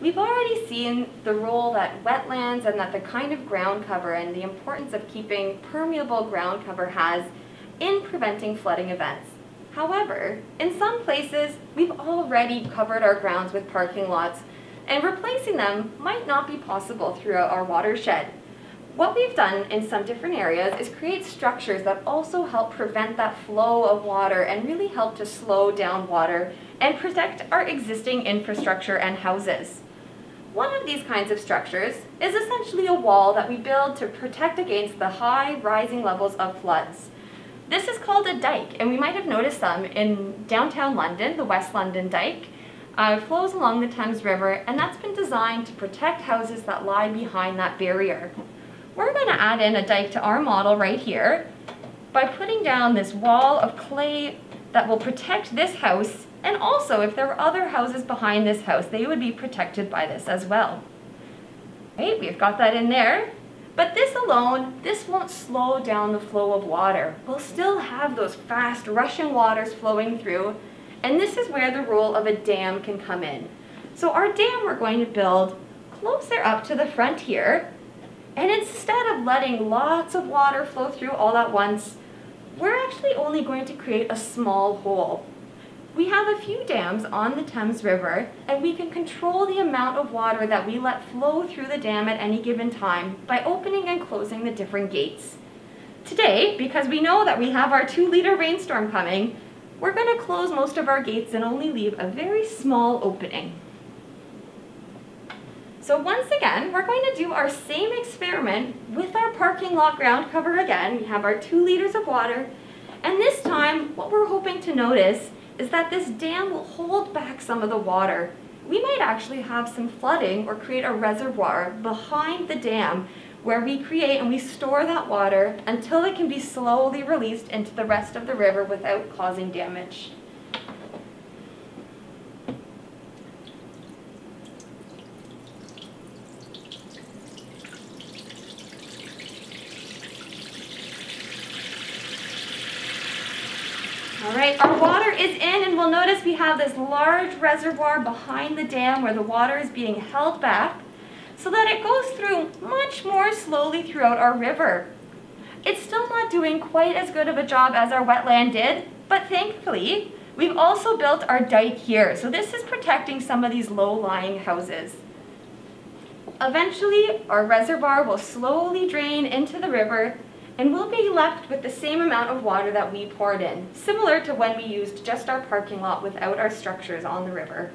We've already seen the role that wetlands and that the kind of ground cover and the importance of keeping permeable ground cover has in preventing flooding events. However, in some places, we've already covered our grounds with parking lots, and replacing them might not be possible throughout our watershed. What we've done in some different areas is create structures that also help prevent that flow of water and really help to slow down water and protect our existing infrastructure and houses. One of these kinds of structures is essentially a wall that we build to protect against the high rising levels of floods. This is called a dike, and we might have noticed them in downtown London, the West London Dyke. Uh, flows along the Thames River, and that's been designed to protect houses that lie behind that barrier. We're going to add in a dike to our model right here by putting down this wall of clay that will protect this house and also if there were other houses behind this house they would be protected by this as well. Right, we've got that in there. But this alone, this won't slow down the flow of water. We'll still have those fast rushing waters flowing through and this is where the role of a dam can come in. So our dam we're going to build closer up to the front here and instead of letting lots of water flow through all at once, we're actually only going to create a small hole. We have a few dams on the Thames River, and we can control the amount of water that we let flow through the dam at any given time by opening and closing the different gates. Today, because we know that we have our two liter rainstorm coming, we're going to close most of our gates and only leave a very small opening. So once again, we're going to do our same experiment with our parking lot ground cover again. We have our two liters of water. And this time, what we're hoping to notice is that this dam will hold back some of the water. We might actually have some flooding or create a reservoir behind the dam where we create and we store that water until it can be slowly released into the rest of the river without causing damage. All right, our water is in and we'll notice we have this large reservoir behind the dam where the water is being held back so that it goes through much more slowly throughout our river. It's still not doing quite as good of a job as our wetland did, but thankfully, we've also built our dike here. So this is protecting some of these low-lying houses. Eventually, our reservoir will slowly drain into the river and we'll be left with the same amount of water that we poured in, similar to when we used just our parking lot without our structures on the river.